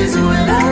Is when I